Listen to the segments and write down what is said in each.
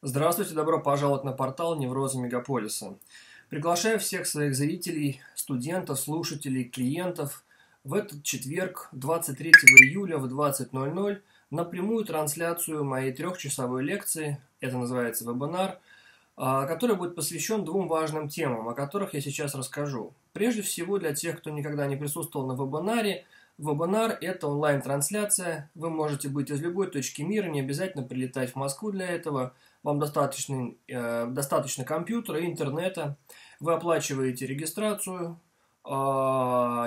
Здравствуйте, добро пожаловать на портал Неврозы Мегаполиса. Приглашаю всех своих зрителей, студентов, слушателей, клиентов в этот четверг, 23 июля в 20.00 на прямую трансляцию моей трехчасовой лекции, это называется вебинар, а, который будет посвящен двум важным темам, о которых я сейчас расскажу. Прежде всего, для тех, кто никогда не присутствовал на вебинаре, Вебинар – это онлайн-трансляция. Вы можете быть из любой точки мира, не обязательно прилетать в Москву для этого. Вам достаточно, э, достаточно компьютера, интернета. Вы оплачиваете регистрацию э,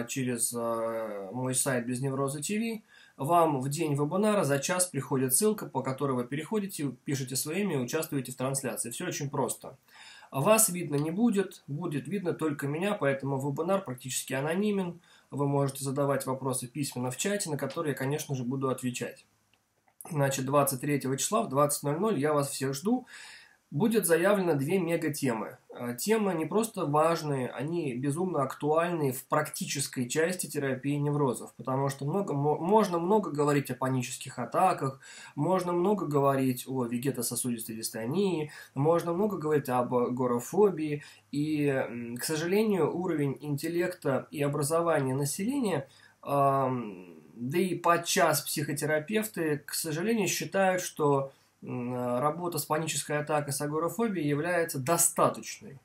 через э, мой сайт Без Невроза ТВ. Вам в день вебинара за час приходит ссылка, по которой вы переходите, пишете свое имя и участвуете в трансляции. Все очень просто. Вас видно не будет, будет видно только меня, поэтому вебинар практически анонимен. Вы можете задавать вопросы письменно в чате, на которые я, конечно же, буду отвечать. Значит, 23 числа в 20.00 я вас всех жду будет заявлено две мега-темы. А, темы не просто важные, они безумно актуальны в практической части терапии неврозов, потому что много, можно много говорить о панических атаках, можно много говорить о вегетососудистой дистонии, можно много говорить об агорафобии, и, к сожалению, уровень интеллекта и образования населения да и подчас психотерапевты, к сожалению, считают, что работа с панической атакой с агорафобией является достаточной.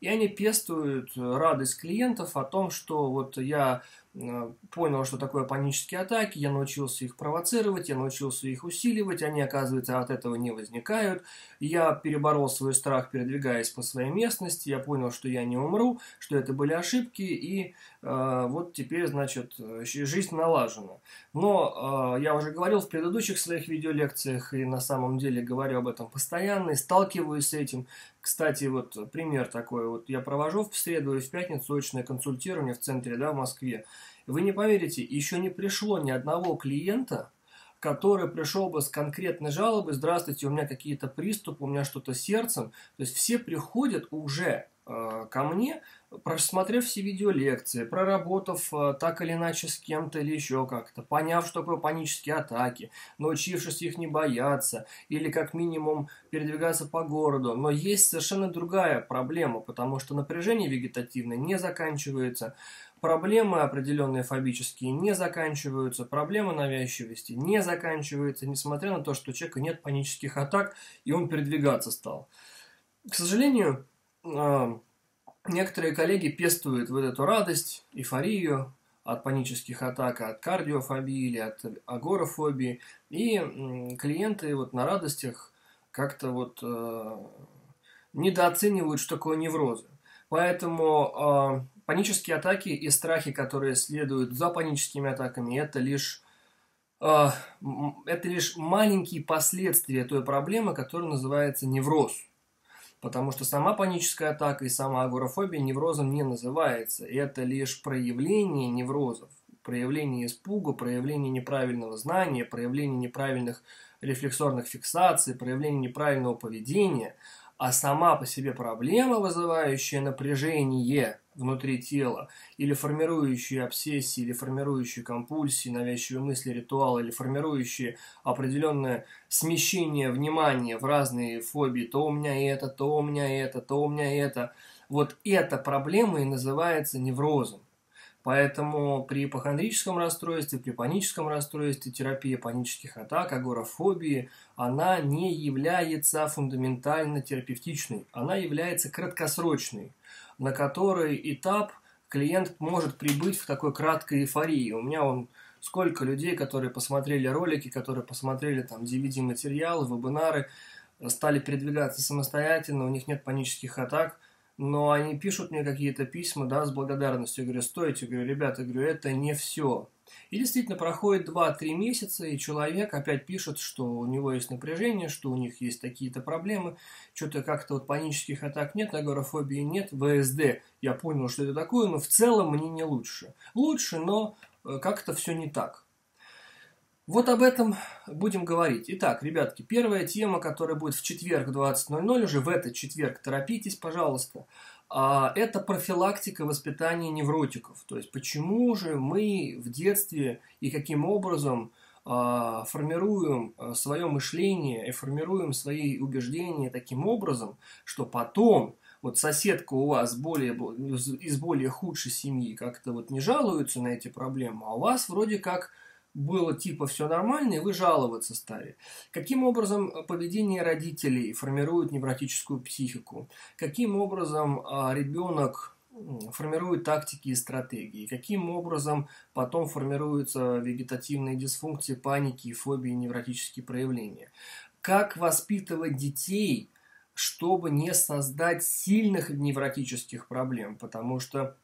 И они пестуют радость клиентов о том, что вот я Э, понял, что такое панические атаки, я научился их провоцировать, я научился их усиливать, они, оказывается, от этого не возникают. Я переборол свой страх, передвигаясь по своей местности, я понял, что я не умру, что это были ошибки, и э, вот теперь, значит, жизнь налажена. Но э, я уже говорил в предыдущих своих видеолекциях, и на самом деле говорю об этом постоянно, и сталкиваюсь с этим. Кстати, вот пример такой, вот я провожу в среду и в пятницу очное консультирование в центре, да, в Москве. Вы не поверите, еще не пришло ни одного клиента, который пришел бы с конкретной жалобой, здравствуйте, у меня какие-то приступы, у меня что-то с сердцем. То есть все приходят уже ко мне, просмотрев все видеолекции, проработав э, так или иначе с кем-то или еще как-то, поняв, что такое панические атаки, научившись их не бояться или как минимум передвигаться по городу. Но есть совершенно другая проблема, потому что напряжение вегетативное не заканчивается, Проблемы определенные фобические не заканчиваются, проблемы навязчивости не заканчиваются, несмотря на то, что у человека нет панических атак, и он передвигаться стал. К сожалению, некоторые коллеги пестуют вот эту радость, эйфорию от панических атак, от кардиофобии или от агорафобии, и клиенты вот на радостях как-то вот э, недооценивают, что такое неврозы. Поэтому э, Панические атаки и страхи, которые следуют за паническими атаками, это лишь, э, это лишь маленькие последствия той проблемы, которая называется невроз. Потому что сама паническая атака и сама агорафобия неврозом не называется. Это лишь проявление неврозов, проявление испуга, проявление неправильного знания, проявление неправильных рефлексорных фиксаций, проявление неправильного поведения. А сама по себе проблема, вызывающая напряжение – внутри тела, или формирующие обсессии, или формирующие компульсии, навязчивые мысли, ритуалы, или формирующие определенное смещение внимания в разные фобии, то у меня это, то у меня это, то у меня это. Вот эта проблема и называется неврозом. Поэтому при ипохондрическом расстройстве, при паническом расстройстве, терапия панических атак, агорафобии, она не является фундаментально терапевтичной, она является краткосрочной на который этап клиент может прибыть в такой краткой эйфории. У меня он сколько людей, которые посмотрели ролики, которые посмотрели там DVD-материалы, вебинары, стали передвигаться самостоятельно, у них нет панических атак, но они пишут мне какие-то письма, да, с благодарностью. Я говорю, стойте, я говорю, ребята, я говорю, это не все. И действительно проходит 2-3 месяца, и человек опять пишет, что у него есть напряжение, что у них есть такие-то проблемы, что-то как-то вот панических атак нет, агорафобии нет, ВСД. Я понял, что это такое, но в целом мне не лучше. Лучше, но э, как-то все не так. Вот об этом будем говорить. Итак, ребятки, первая тема, которая будет в четверг 20.00, уже в этот четверг, торопитесь, пожалуйста. А, это профилактика воспитания невротиков. То есть, почему же мы в детстве и каким образом а, формируем а, свое мышление и формируем свои убеждения таким образом, что потом вот соседка у вас более, из более худшей семьи как-то вот не жалуется на эти проблемы, а у вас вроде как было типа все нормально, и вы жаловаться стали. Каким образом поведение родителей формирует невротическую психику? Каким образом ребенок формирует тактики и стратегии, каким образом потом формируются вегетативные дисфункции, паники, фобии, невротические проявления. Как воспитывать детей, чтобы не создать сильных невротических проблем, потому что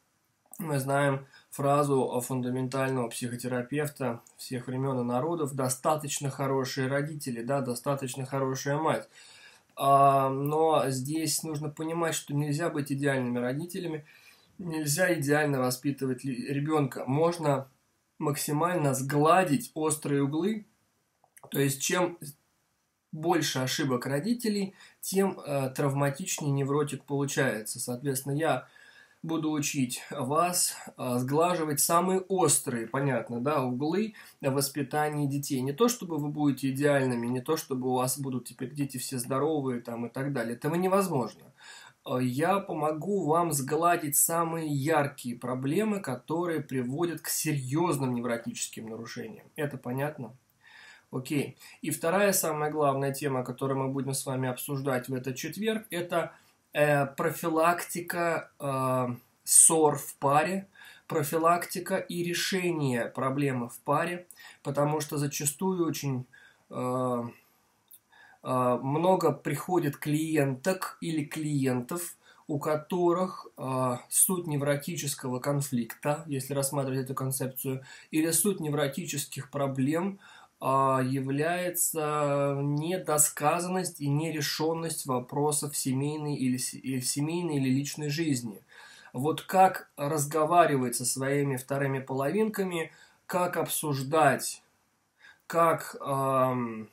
мы знаем фразу фундаментального психотерапевта всех времен и народов «достаточно хорошие родители», да, «достаточно хорошая мать». А, но здесь нужно понимать, что нельзя быть идеальными родителями, нельзя идеально воспитывать ребенка. Можно максимально сгладить острые углы. То есть, чем больше ошибок родителей, тем э, травматичнее невротик получается. Соответственно, я буду учить вас э, сглаживать самые острые, понятно, да, углы воспитания детей. Не то, чтобы вы будете идеальными, не то, чтобы у вас будут теперь дети все здоровые там и так далее. Этого невозможно. Э, я помогу вам сгладить самые яркие проблемы, которые приводят к серьезным невротическим нарушениям. Это понятно? Окей. И вторая самая главная тема, которую мы будем с вами обсуждать в этот четверг, это э, профилактика э, ссор в паре, профилактика и решение проблемы в паре, потому что зачастую очень э, а, много приходит клиенток или клиентов, у которых э, суть невротического конфликта, если рассматривать эту концепцию, или суть невротических проблем э, является недосказанность и нерешенность вопросов семейной или, или семейной или личной жизни. Вот как разговаривать со своими вторыми половинками, как обсуждать, как э,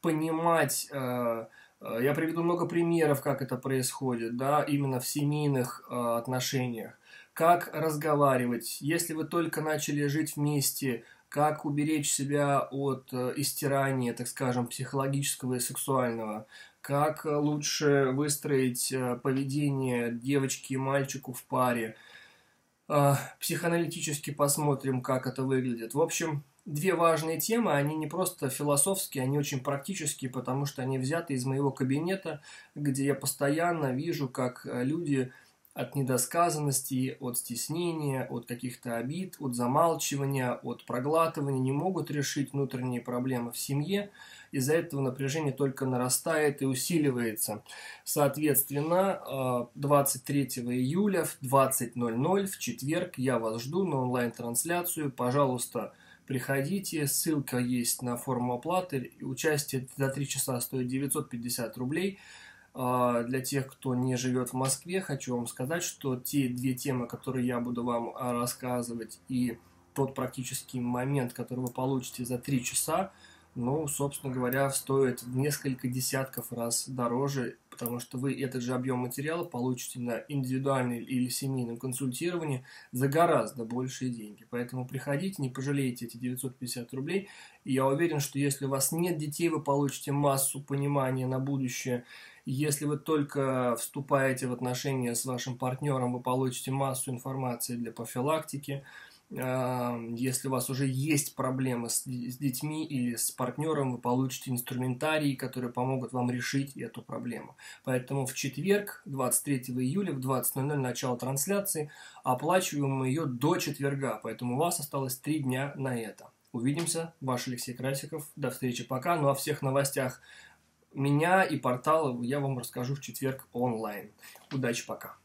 понимать, э, э, я приведу много примеров, как это происходит, да, именно в семейных э, отношениях. Как разговаривать, если вы только начали жить вместе, как уберечь себя от истирания, так скажем, психологического и сексуального, как лучше выстроить поведение девочки и мальчику в паре. Психоаналитически посмотрим, как это выглядит. В общем, две важные темы, они не просто философские, они очень практические, потому что они взяты из моего кабинета, где я постоянно вижу, как э, люди от недосказанности, от стеснения, от каких-то обид, от замалчивания, от проглатывания не могут решить внутренние проблемы в семье. Из-за этого напряжение только нарастает и усиливается. Соответственно, 23 э, июля в 20.00 в четверг я вас жду на онлайн-трансляцию. Пожалуйста, Приходите, ссылка есть на форму оплаты. Участие за 3 часа стоит 950 рублей. А, для тех, кто не живет в Москве, хочу вам сказать, что те две темы, которые я буду вам а, рассказывать, и тот практический момент, который вы получите за 3 часа, ну, собственно говоря, стоит в несколько десятков раз дороже, потому что вы этот же объем материала получите на индивидуальном или семейном консультировании за гораздо большие деньги. Поэтому приходите, не пожалеете эти 950 рублей. И я уверен, что если у вас нет детей, вы получите массу понимания на будущее. Если вы только вступаете в отношения с вашим партнером, вы получите массу информации для профилактики. Если у вас уже есть проблемы с, с детьми или с партнером, вы получите инструментарий, которые помогут вам решить эту проблему. Поэтому в четверг, 23 июля в 20.00 начало трансляции, оплачиваем мы ее до четверга, поэтому у вас осталось три дня на это. Увидимся, ваш Алексей Красиков. До встречи, пока. Ну а всех новостях меня и портала я вам расскажу в четверг онлайн. Удачи, пока.